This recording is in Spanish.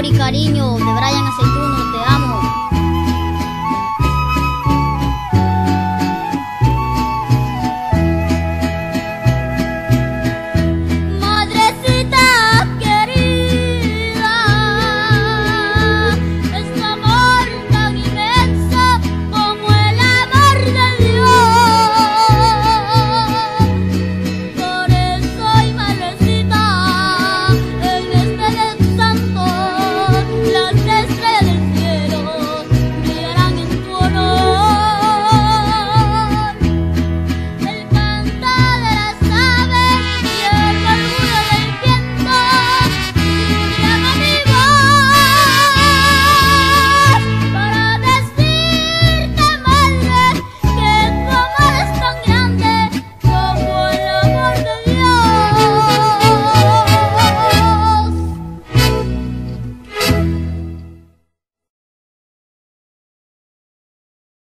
amor y cariño